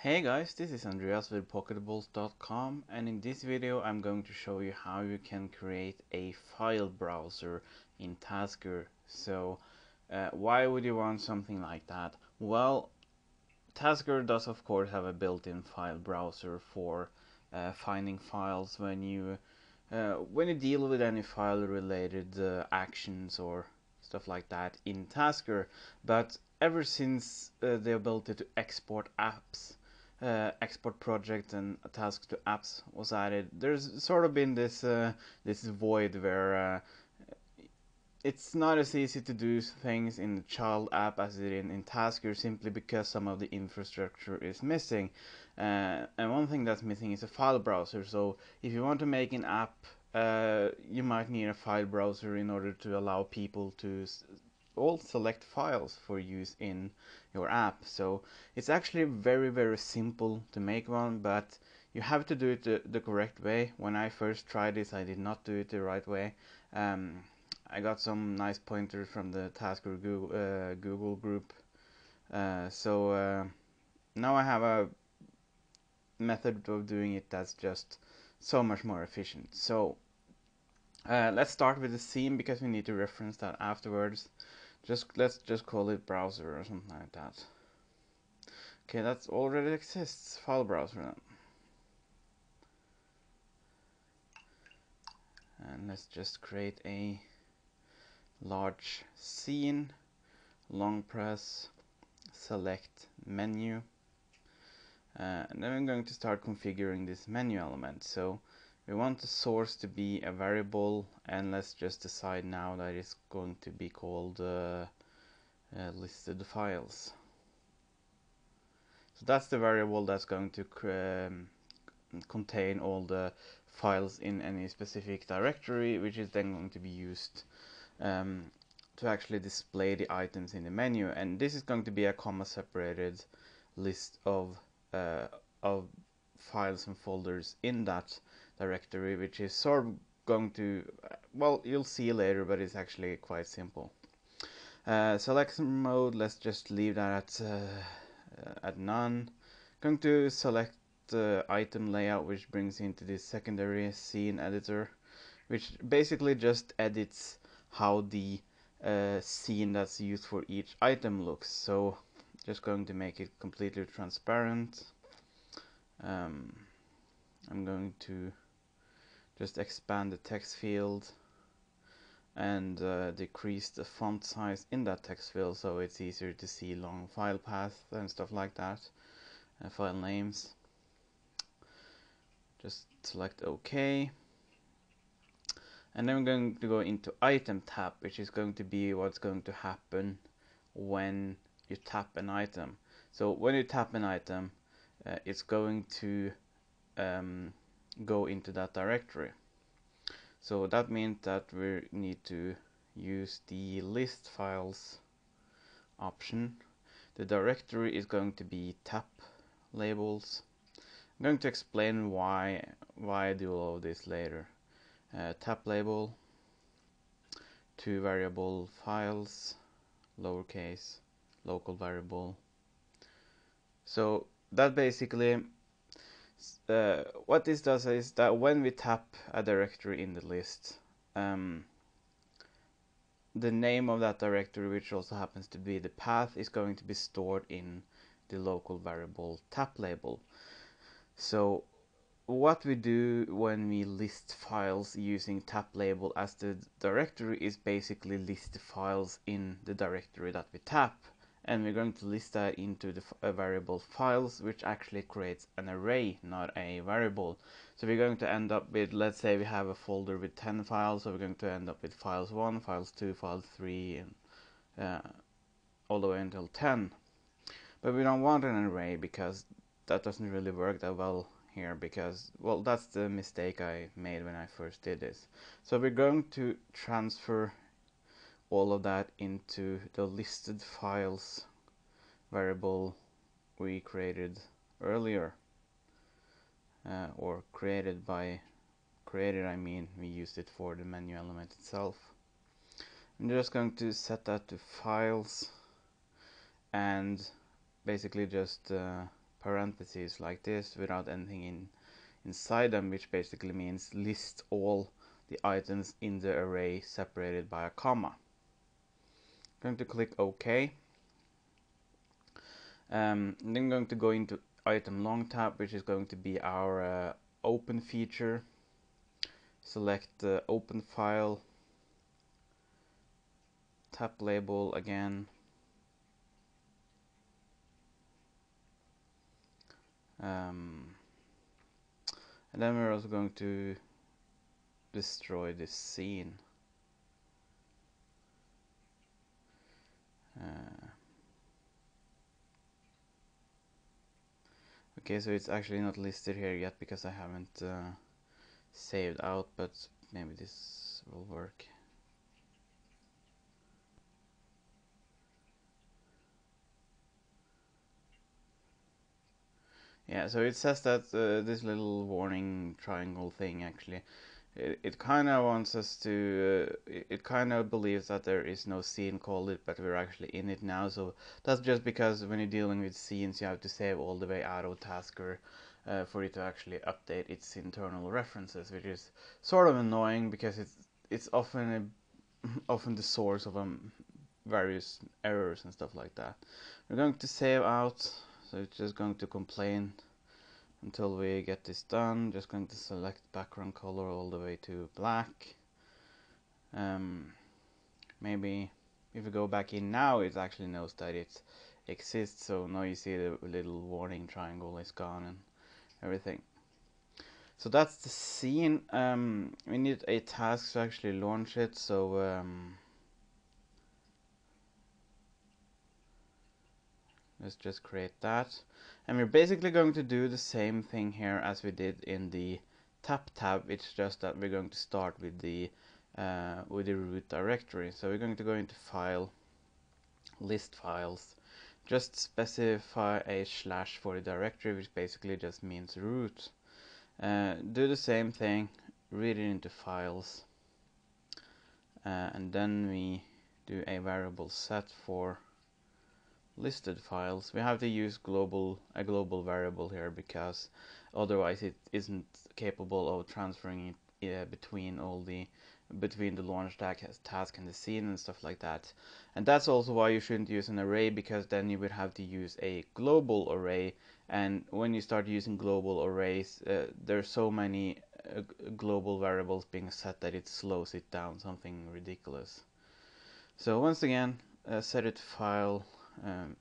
Hey guys, this is Andreas with Pocketables.com and in this video I'm going to show you how you can create a file browser in Tasker. So uh, why would you want something like that? Well, Tasker does of course have a built-in file browser for uh, finding files when you uh, when you deal with any file related uh, actions or stuff like that in Tasker but ever since uh, the ability to export apps uh, export project and tasks to apps was added, there's sort of been this uh, this void where uh, it's not as easy to do things in the child app as it is in, in Tasker simply because some of the infrastructure is missing. Uh, and one thing that's missing is a file browser. So if you want to make an app, uh, you might need a file browser in order to allow people to all select files for use in your app. So it's actually very, very simple to make one, but you have to do it the, the correct way. When I first tried this, I did not do it the right way. Um, I got some nice pointers from the Tasker Google, uh, Google group. Uh, so uh, now I have a method of doing it that's just so much more efficient. So uh, let's start with the scene because we need to reference that afterwards just let's just call it browser or something like that. Okay that already exists file browser then. And let's just create a large scene long press select menu. Uh, and then I'm going to start configuring this menu element. So we want the source to be a variable and let's just decide now that it's going to be called uh, uh, listed files. So that's the variable that's going to um, contain all the files in any specific directory which is then going to be used um, to actually display the items in the menu. And this is going to be a comma separated list of uh, of files and folders in that directory which is sort of going to well you'll see later but it's actually quite simple. Uh, selection mode let's just leave that at, uh, at none. Going to select the item layout which brings into this secondary scene editor which basically just edits how the uh, scene that's used for each item looks. So just going to make it completely transparent. Um, I'm going to just expand the text field and uh, decrease the font size in that text field so it's easier to see long file paths and stuff like that uh, file names. Just select OK. And then I'm going to go into item tab which is going to be what's going to happen when you tap an item. So when you tap an item uh, it's going to um, go into that directory. So that means that we need to use the list files option. The directory is going to be tap labels. I'm going to explain why why I do all of this later. Uh, tap label, to variable files, lowercase, local variable. So that basically uh, what this does is that when we tap a directory in the list, um, the name of that directory, which also happens to be the path, is going to be stored in the local variable tap label. So what we do when we list files using tap label as the directory is basically list the files in the directory that we tap and we're going to list that into the uh, variable files which actually creates an array not a variable. So we're going to end up with let's say we have a folder with 10 files so we're going to end up with files 1 files 2 files 3 and uh, all the way until 10 but we don't want an array because that doesn't really work that well here because well that's the mistake I made when I first did this. So we're going to transfer all of that into the listed files variable we created earlier uh, or created by created I mean we used it for the menu element itself I'm just going to set that to files and basically just uh, parentheses like this without anything in inside them, which basically means list all the items in the array separated by a comma. Going to click OK. Um, then I'm going to go into item long tab, which is going to be our uh, open feature. Select the open file, tab label again. Um, and then we're also going to destroy this scene. Okay, so it's actually not listed here yet because I haven't uh, saved out, but maybe this will work. Yeah, so it says that uh, this little warning triangle thing actually, it, it kind of wants us to, uh, it, it kind of believes that there is no scene called it, but we're actually in it now. So that's just because when you're dealing with scenes, you have to save all the way out of Tasker uh, for it to actually update its internal references, which is sort of annoying because it's it's often a, often the source of um, various errors and stuff like that. We're going to save out so it's just going to complain until we get this done. Just going to select background color all the way to black. Um, maybe if we go back in now it actually knows that it exists. So now you see the little warning triangle is gone and everything. So that's the scene. Um, we need a task to actually launch it. So um, let's just create that and we're basically going to do the same thing here as we did in the tap tab. It's just that we're going to start with the uh, with the root directory. So we're going to go into file list files. Just specify a slash for the directory which basically just means root. Uh, do the same thing read it into files. Uh, and then we do a variable set for listed files. We have to use global a global variable here because otherwise it isn't capable of transferring it between all the between the launch task and the scene and stuff like that. And that's also why you shouldn't use an array because then you would have to use a global array. And when you start using global arrays uh, there's so many uh, global variables being set that it slows it down something ridiculous. So once again uh, set it file um,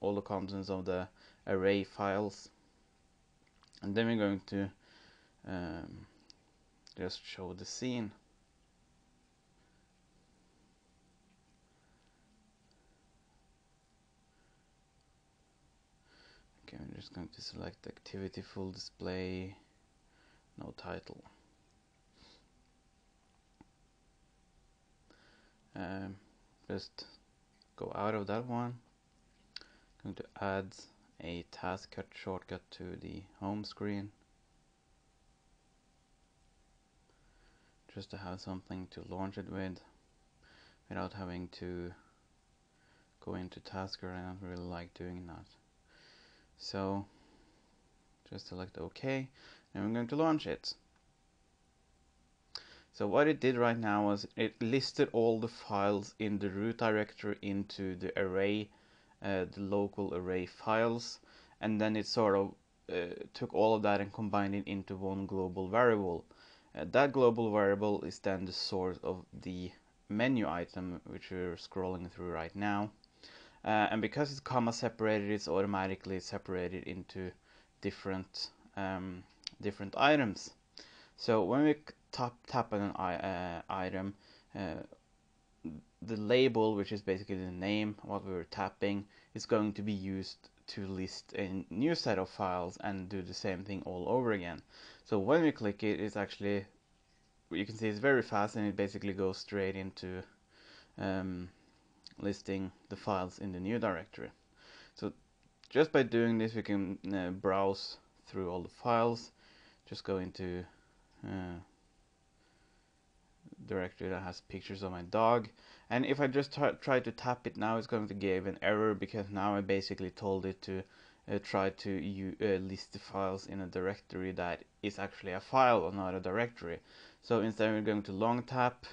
all the contents of the array files. And then we're going to um, just show the scene. Okay I'm just going to select activity full display no title. Um, just go out of that one. I'm going to add a task cut shortcut to the home screen just to have something to launch it with without having to go into Tasker. I don't really like doing that. So just select OK and I'm going to launch it. So what it did right now was it listed all the files in the root directory into the array, uh, the local array files, and then it sort of uh, took all of that and combined it into one global variable. Uh, that global variable is then the source of the menu item which we're scrolling through right now. Uh, and because it's comma separated, it's automatically separated into different um, different items. So when we tap tap on an uh, item, uh, the label, which is basically the name what we were tapping, is going to be used to list a new set of files and do the same thing all over again. So when we click it, it's actually you can see it's very fast and it basically goes straight into um, listing the files in the new directory. So just by doing this, we can uh, browse through all the files. Just go into uh, directory that has pictures of my dog and if I just try to tap it now it's going to give an error because now I basically told it to uh, try to uh, list the files in a directory that is actually a file or not a directory. So instead we're going to long tap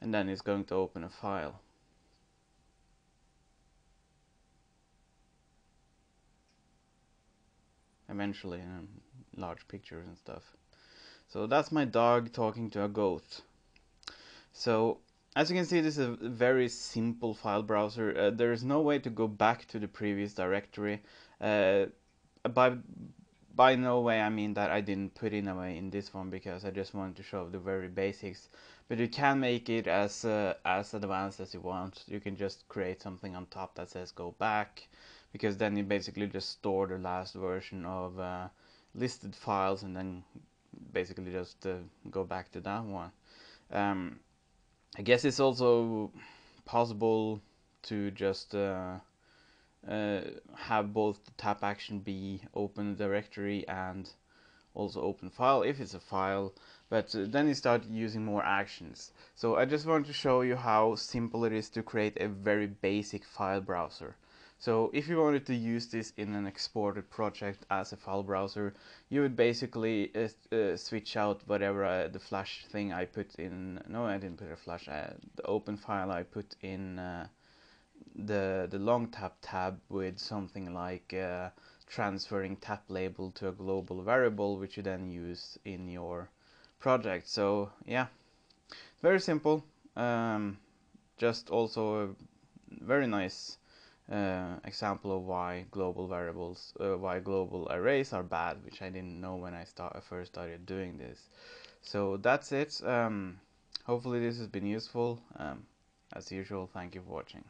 and then it's going to open a file. Eventually, large pictures and stuff. So that's my dog talking to a goat. So as you can see, this is a very simple file browser. Uh, there is no way to go back to the previous directory. Uh, by, by no way I mean that I didn't put in a way in this one because I just wanted to show the very basics. But you can make it as uh, as advanced as you want. You can just create something on top that says go back because then you basically just store the last version of uh, listed files and then basically just uh, go back to that one. Um, I guess it's also possible to just uh, uh, have both the tap action be open directory and also open file if it's a file but uh, then you start using more actions so I just want to show you how simple it is to create a very basic file browser so if you wanted to use this in an exported project as a file browser, you would basically uh, uh, switch out whatever uh, the flash thing I put in. No, I didn't put a flash. Uh, the open file I put in uh, the the long tap tab with something like transferring tap label to a global variable, which you then use in your project. So yeah, very simple. Um, just also a very nice uh, example of why global variables, uh, why global arrays are bad, which I didn't know when I start first started doing this. So that's it. Um, hopefully this has been useful. Um, as usual, thank you for watching.